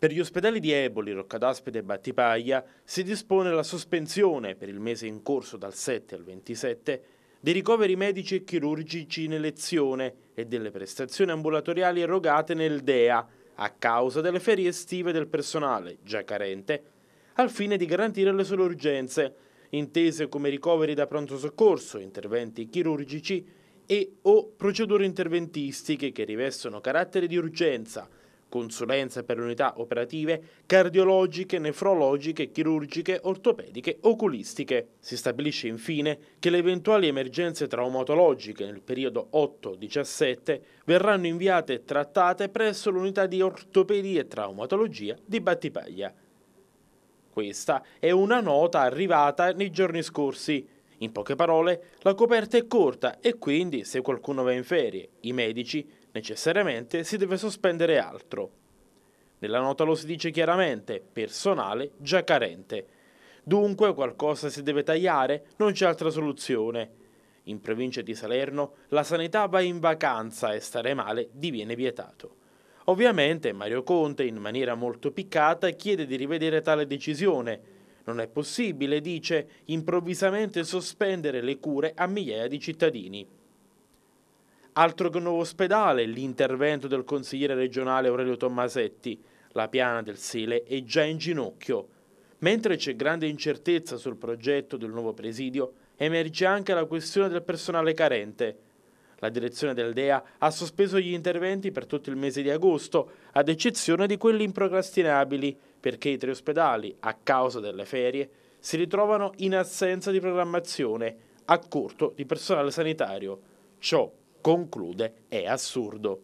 Per gli ospedali di Eboli, Roccadaspide e Battipaglia si dispone la sospensione per il mese in corso dal 7 al 27 dei ricoveri medici e chirurgici in elezione e delle prestazioni ambulatoriali erogate nel DEA a causa delle ferie estive del personale, già carente, al fine di garantire le sole urgenze, intese come ricoveri da pronto soccorso, interventi chirurgici e o procedure interventistiche che rivestono carattere di urgenza, consulenze per unità operative cardiologiche, nefrologiche, chirurgiche, ortopediche, oculistiche. Si stabilisce infine che le eventuali emergenze traumatologiche nel periodo 8-17 verranno inviate e trattate presso l'unità di ortopedia e traumatologia di Battipaglia. Questa è una nota arrivata nei giorni scorsi. In poche parole, la coperta è corta e quindi se qualcuno va in ferie, i medici necessariamente si deve sospendere altro. Nella nota lo si dice chiaramente, personale già carente. Dunque qualcosa si deve tagliare, non c'è altra soluzione. In provincia di Salerno la sanità va in vacanza e stare male diviene vietato. Ovviamente Mario Conte, in maniera molto piccata, chiede di rivedere tale decisione. Non è possibile, dice, improvvisamente sospendere le cure a migliaia di cittadini. Altro che un nuovo ospedale, l'intervento del consigliere regionale Aurelio Tommasetti. La piana del Sile è già in ginocchio. Mentre c'è grande incertezza sul progetto del nuovo presidio, emerge anche la questione del personale carente. La direzione del DEA ha sospeso gli interventi per tutto il mese di agosto, ad eccezione di quelli improcrastinabili, perché i tre ospedali, a causa delle ferie, si ritrovano in assenza di programmazione, a corto di personale sanitario. Ciò conclude, è assurdo.